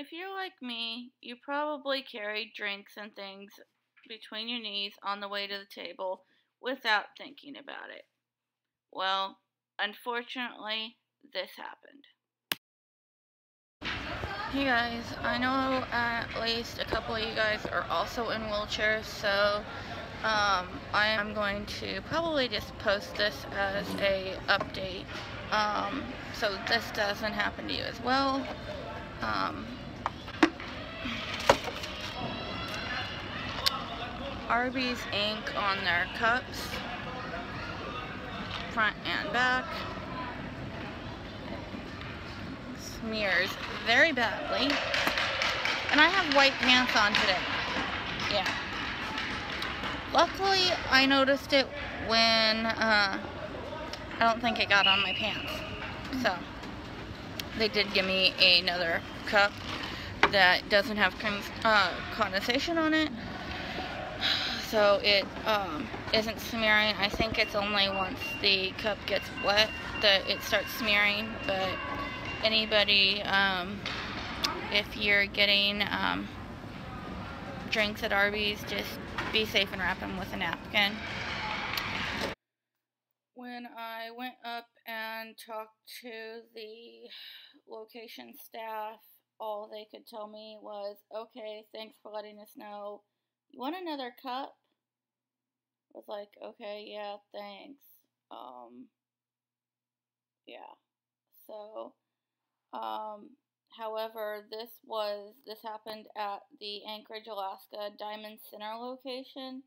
If you're like me, you probably carry drinks and things between your knees on the way to the table without thinking about it. Well, unfortunately, this happened. Hey guys, I know at least a couple of you guys are also in wheelchairs, so um, I am going to probably just post this as a update, um, so this doesn't happen to you as well. Um, Arby's ink on their cups, front and back. Smears very badly. And I have white pants on today. Yeah. Luckily, I noticed it when, uh, I don't think it got on my pants. So, they did give me another cup that doesn't have uh, condensation on it so it um, not smearing. I think it's only once the cup gets wet that it starts smearing, but anybody, um, if you're getting um, drinks at Arby's, just be safe and wrap them with a napkin. When I went up and talked to the location staff, all they could tell me was, okay, thanks for letting us know you want another cup? I was like, okay, yeah, thanks. Um, yeah. So, um, however, this was, this happened at the Anchorage, Alaska Diamond Center location.